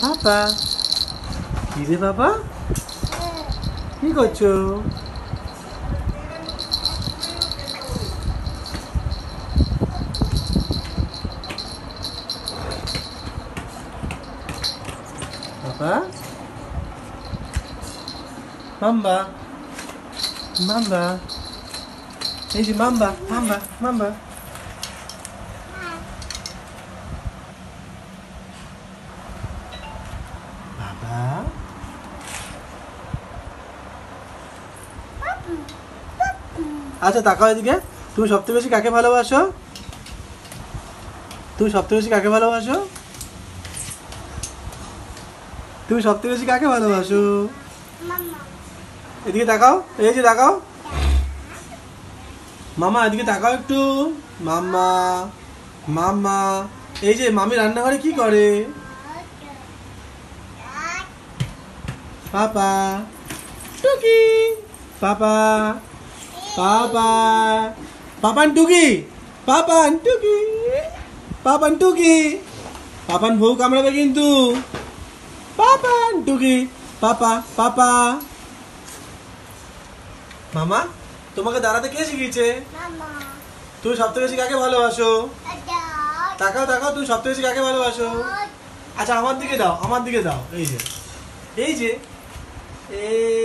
পাপা কি রে বাবা কি করছো বাবা মাম্বা মাম্বা এই যে মাম্বা মাম্বা মাম্বা আচ্ছা তাকাও এদিকে। তুমি সবথেকে বেশি কাকে ভালোবাসো? তুমি সবথেকে বেশি কাকে ভালোবাসো? তুমি সবথেকে বেশি কাকে ভালোবাসো? এদিকে তাকাও, এই যে তাকাও। মামা, এদিকে তাকাও একটু। মামা মামা এই যে মামি রান্নাঘরে কি করে? পাপা। টুকি। পাপা পাপা পাপান টুকি পাপান টুকি পাপান টুকি পাপান বউ কামড়াবে কিন্তু। পাপান টুকি পাপা পাপা। মামা তোমাকে দাঁড়াতে কে শিখিয়েছে? তুমি সবথেকে বেশি কাকে ভালোবাসো? তাকাও তাকাও তুমি সবথেকে বেশি কাকে ভালোবাসো? আচ্ছা। আমার দিকে দাও আমার দিকে দাও এই যে এই যে এই